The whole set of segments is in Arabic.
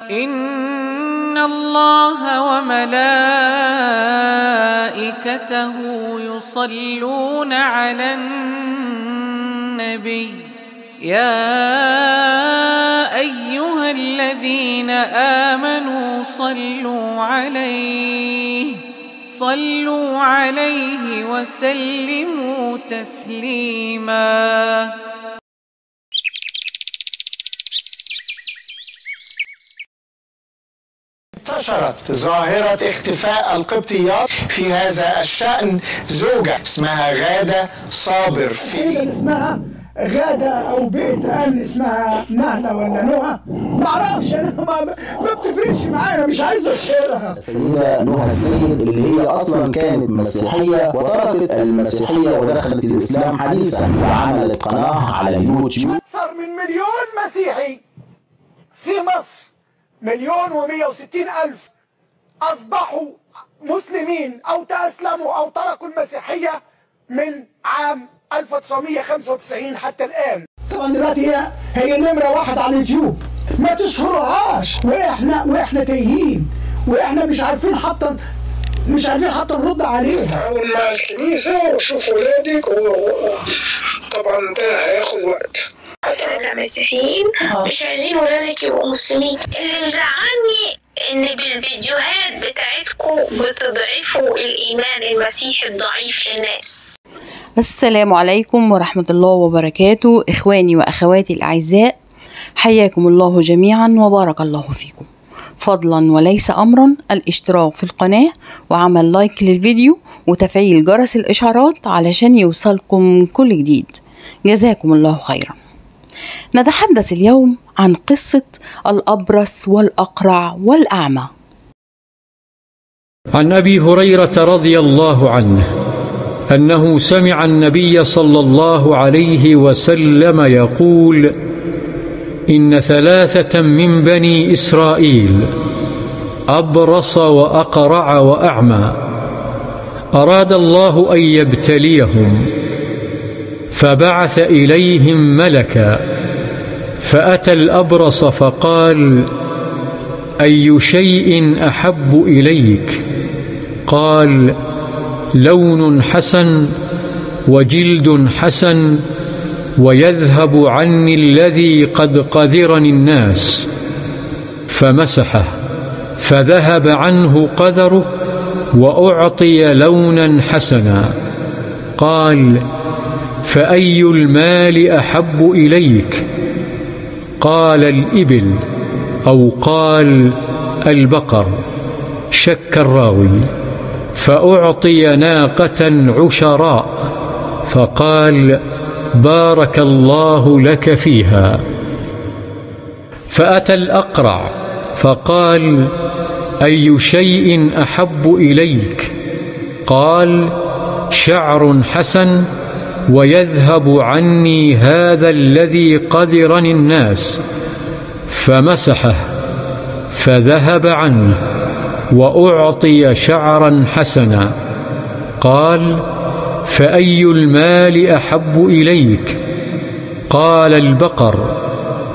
إن الله وملائكته يصلون على النبي يا أيها الذين آمنوا صلوا عليه صلوا عليه وسلموا تسليماً انتشرت ظاهرة اختفاء القبطيات في هذا الشأن. زوجة اسمها غادة صابر في اسمها غادة أو بيت أمن اسمها نهلة ولا نهى معرفش أنا ما, ما بتفرقش معايا أنا مش عايز أشهرها السيدة نهى السيد اللي هي أصلا كانت مسيحية وتركت المسيحية ودخلت الإسلام حديثا وعملت قناة على اليوتيوب. أكثر من مليون مسيحي في مصر. مليون ومية وستين ألف أصبحوا مسلمين أو تأسلموا أو تركوا المسيحية من عام 1995 حتى الآن. طبعا دلوقتي هي هي نمرة واحد على اليوتيوب ما تشهرهاش. وإحنا وإحنا تايهين. وإحنا مش عارفين حتى مش عارفين حتى نرد عليها. مع الكنيسة وشوف ولادك وطبعا ده هياخد وقت. كمسيحيين مش عايزين ولادك يبقوا مسلمين. اللي مزعلني إن بالفيديوهات بتاعتكم بتضعفوا الإيمان المسيحي الضعيف للناس. السلام عليكم ورحمة الله وبركاته. إخواني وأخواتي الأعزاء حياكم الله جميعا وبارك الله فيكم. فضلا وليس أمرا الاشتراك في القناة وعمل لايك للفيديو وتفعيل جرس الإشعارات علشان يوصلكم كل جديد. جزاكم الله خيرا. نتحدث اليوم عن قصة الأبرص والأقرع والأعمى. عن أبي هريرة رضي الله عنه أنه سمع النبي صلى الله عليه وسلم يقول إن ثلاثة من بني إسرائيل أبرص وأقرع وأعمى أراد الله أن يبتليهم فبعث إليهم ملكا فأتى الأبرص فقال أي شيء أحب إليك؟ قال لون حسن وجلد حسن ويذهب عني الذي قد قذرني الناس. فمسحه فذهب عنه قذره وأعطي لونا حسنا. قال فأي المال أحب إليك؟ قال الإبل أو قال البقر شك الراوي. فأعطي ناقة عشراء فقال بارك الله لك فيها. فأتى الأقرع فقال أي شيء أحب إليك؟ قال شعر حسن ويذهب عني هذا الذي قذرني الناس فمسحه فذهب عنه وأعطي شعرا حسنا. قال فأي المال أحب إليك؟ قال البقر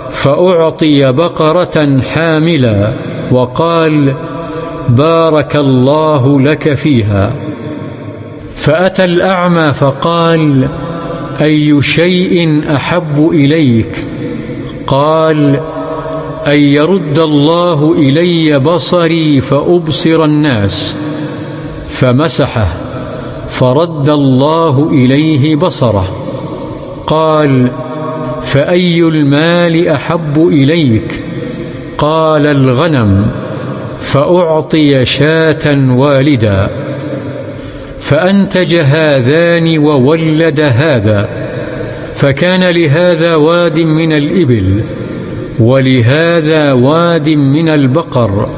فأعطي بقرة حاملا وقال بارك الله لك فيها. فأتى الأعمى فقال أي شيء أحب إليك؟ قال أن يرد الله إلي بصري فأبصر الناس. فمسحه فرد الله إليه بصره. قال فأي المال أحب إليك؟ قال الغنم. فأعطي شاة والدا. فأنتج هذان وولد هذا فكان لهذا واد من الإبل ولهذا واد من البقر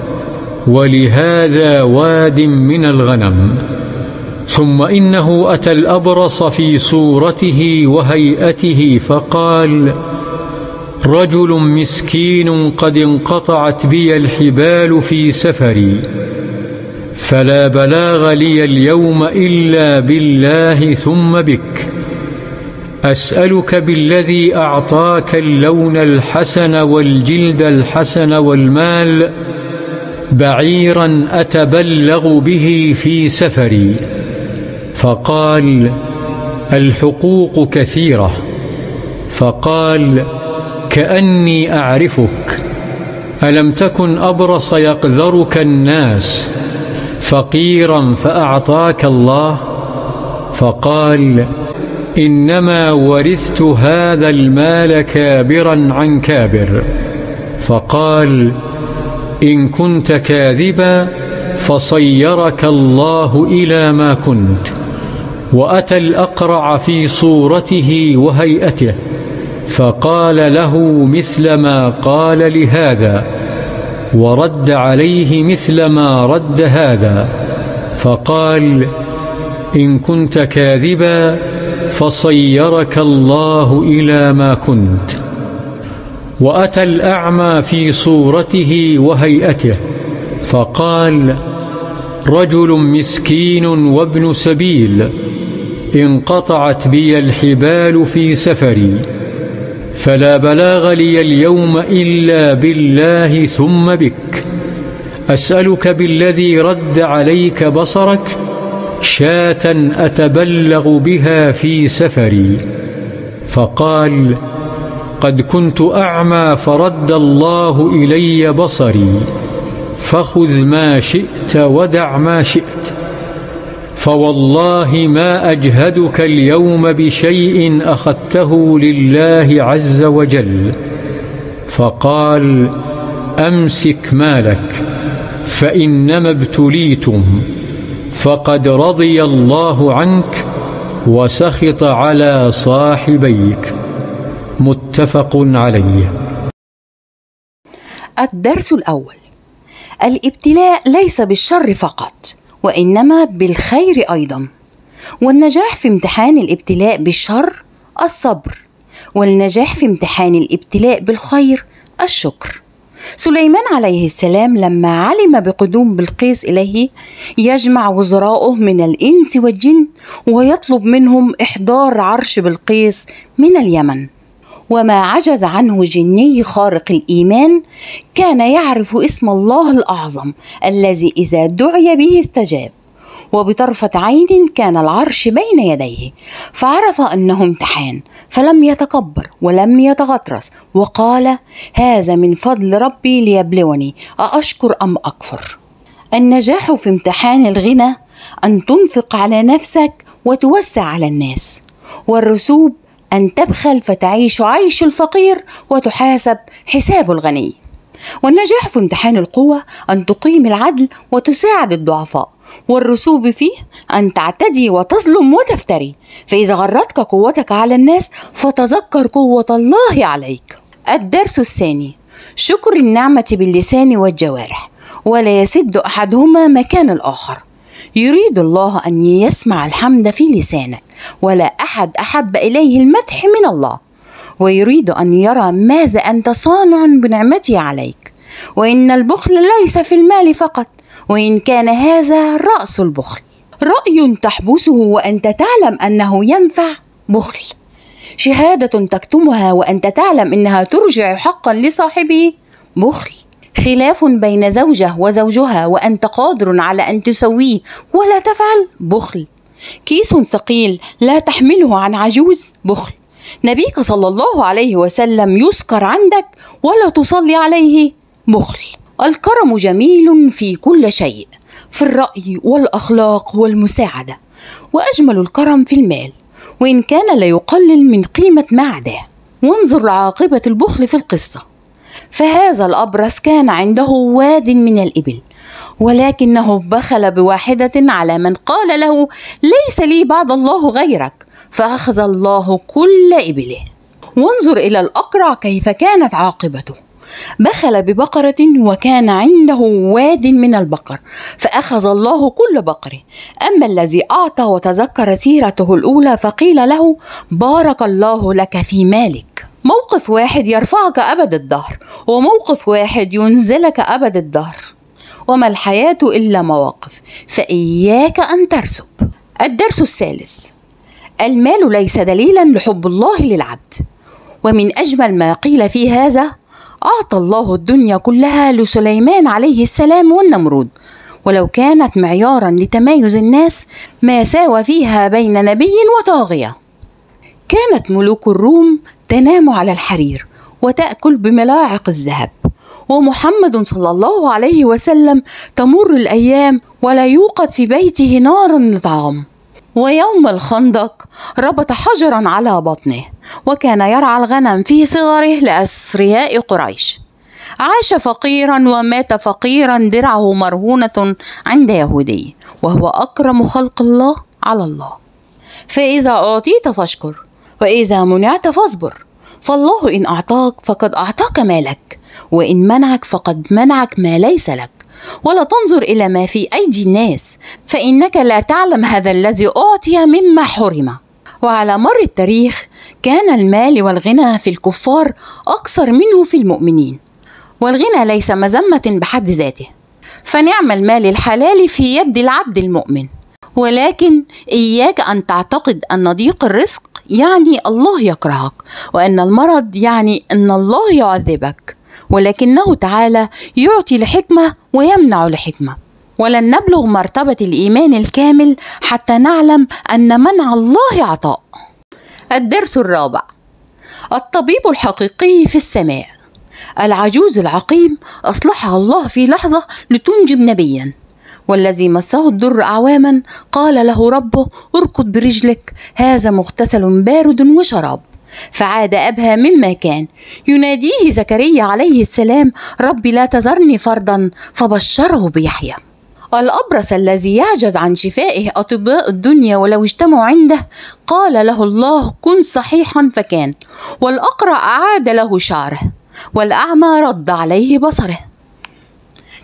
ولهذا واد من الغنم. ثم إنه أتى الأبرص في صورته وهيئته فقال رجل مسكين قد انقطعت بي الحبال في سفري فلا بلاغ لي اليوم إلا بالله ثم بك. أسألك بالذي أعطاك اللون الحسن والجلد الحسن والمال بعيرا أتبلغ به في سفري. فقال الحقوق كثيرة. فقال كأني أعرفك ألم تكن أبرص يقذرك الناس؟ فقيرا فأعطاك الله فقال إنما ورثت هذا المال كابرا عن كابر فقال إن كنت كاذبا فصيرك الله إلى ما كنت وأتى الأقرع في صورته وهيئته فقال له مثل ما قال لهذا ورد عليه مثل ما رد هذا فقال إن كنت كاذبا فصيرك الله إلى ما كنت. وأتى الأعمى في صورته وهيئته فقال رجل مسكين وابن سبيل انقطعت بي الحبال في سفري. فلا بلاغ لي اليوم إلا بالله ثم بك. أسألك بالذي رد عليك بصرك شاة أتبلغ بها في سفري. فقال قد كنت أعمى فرد الله إلي بصري فخذ ما شئت ودع ما شئت. فوالله ما أجهدك اليوم بشيء أخذته لله عز وجل. فقال أمسك مالك فإنما ابتليتم فقد رضي الله عنك وسخط على صاحبيك. متفق عليه. الدرس الأول. الابتلاء ليس بالشر فقط. وإنما بالخير أيضا. والنجاح في امتحان الابتلاء بالشر الصبر والنجاح في امتحان الابتلاء بالخير الشكر. سليمان عليه السلام لما علم بقدوم بلقيس إليه يجمع وزراءه من الإنس والجن ويطلب منهم إحضار عرش بلقيس من اليمن. وما عجز عنه جني خارق الإيمان كان يعرف اسم الله الأعظم الذي إذا دعي به استجاب. وبطرفة عين كان العرش بين يديه فعرف أنه امتحان فلم يتكبر ولم يتغطرس وقال هذا من فضل ربي ليبلوني أأشكر أم أكفر؟ النجاح في امتحان الغنى أن تنفق على نفسك وتوسع على الناس والرسوب أن تبخل فتعيش عيش الفقير وتحاسب حساب الغني. والنجاح في امتحان القوة أن تقيم العدل وتساعد الضعفاء والرسوب فيه أن تعتدي وتظلم وتفتري. فإذا غرتك قوتك على الناس فتذكر قوة الله عليك. الدرس الثاني شكر النعمة باللسان والجوارح ولا يسد أحدهما مكان الآخر. يريد الله أن يسمع الحمد في لسانك ولا أحد أحب إليه المدح من الله. ويريد أن يرى ماذا أنت صانع بنعمته عليك. وإن البخل ليس في المال فقط وإن كان هذا رأس البخل. رأي تحبسه وأنت تعلم أنه ينفع بخل. شهادة تكتمها وأنت تعلم أنها ترجع حقا لصاحبه بخل. خلاف بين زوجة وزوجها وأنت قادر على أن تسويه ولا تفعل؟ بخل. كيس ثقيل لا تحمله عن عجوز؟ بخل. نبيك صلى الله عليه وسلم يسكر عندك ولا تصلي عليه؟ بخل. الكرم جميل في كل شيء في الرأي والأخلاق والمساعدة وأجمل الكرم في المال وإن كان لا يقلل من قيمة ما عداه وانظر لعاقبة البخل في القصة. فهذا الأبرص كان عنده واد من الإبل ولكنه بخل بواحدة على من قال له ليس لي بعد الله غيرك. فأخذ الله كل إبله. وانظر إلى الأقرع كيف كانت عاقبته. بخل ببقرة وكان عنده واد من البقر فأخذ الله كل بقره. أما الذي أعطى وتذكر سيرته الأولى فقيل له بارك الله لك في مالك. موقف واحد يرفعك أبد الدهر وموقف واحد ينزلك أبد الدهر. وما الحياة إلا مواقف فإياك أن ترسب. الدرس الثالث المال ليس دليلا لحب الله للعبد. ومن أجمل ما قيل في هذا أعطى الله الدنيا كلها لسليمان عليه السلام والنمرود. ولو كانت معيارا لتمايز الناس ما ساوى فيها بين نبي وطاغية. كانت ملوك الروم تنام على الحرير وتأكل بملاعق الذهب. ومحمد صلى الله عليه وسلم تمر الأيام ولا يوقد في بيته نار لطعام. ويوم الخندق ربط حجرا على بطنه وكان يرعى الغنم في صغره لأثرياء قريش. عاش فقيرا ومات فقيرا درعه مرهونة عند يهودي وهو أكرم خلق الله على الله. فإذا أعطيت فاشكر وإذا منعت فاصبر. فالله إن أعطاك فقد أعطاك مالك وإن منعك فقد منعك ما ليس لك. ولا تنظر إلى ما في أيدي الناس فإنك لا تعلم هذا الذي أعطي مما حرم. وعلى مر التاريخ كان المال والغنى في الكفار أكثر منه في المؤمنين والغنى ليس مذمة بحد ذاته. فنعم المال الحلال في يد العبد المؤمن ولكن إياك أن تعتقد أن ضيق الرزق يعني الله يكرهك وأن المرض يعني أن الله يعذبك. ولكنه تعالى يعطي لحكمة ويمنع لحكمة ولن نبلغ مرتبة الإيمان الكامل حتى نعلم أن منع الله عطاء. الدرس الرابع. الطبيب الحقيقي في السماء. العجوز العقيم أصلحها الله في لحظة لتنجب نبيا. والذي مسه الضر أعواما قال له ربه اركض برجلك هذا مغتسل بارد وشراب. فعاد أبهى مما كان يناديه زكريا عليه السلام ربي لا تذرني فردا فبشره بيحيى. الأبرص الذي يعجز عن شفائه أطباء الدنيا ولو اجتمعوا عنده قال له الله كن صحيحا. فكان. والأقرع أعاد له شعره والأعمى رد عليه بصره.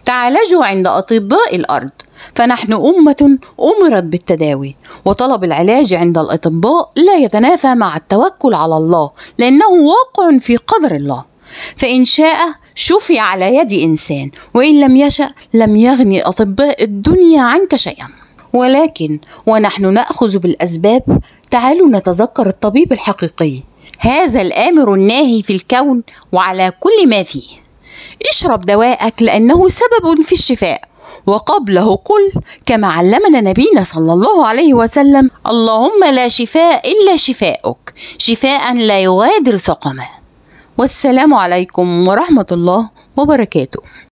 تعالجوا عند أطباء الأرض. فنحن أمة أمرت بالتداوي وطلب العلاج عند الأطباء لا يتنافى مع التوكل على الله لأنه واقع في قدر الله. فإن شاء شفي على يد إنسان وإن لم يشأ لم يغني أطباء الدنيا عنك شيئا. ولكن ونحن نأخذ بالأسباب. تعالوا نتذكر الطبيب الحقيقي. هذا الآمر الناهي في الكون وعلى كل ما فيه. اشرب دواءك لأنه سبب في الشفاء. وقبله قل كما علمنا نبينا صلى الله عليه وسلم اللهم لا شفاء إلا شفاءك شفاء لا يغادر سقما. والسلام عليكم ورحمة الله وبركاته.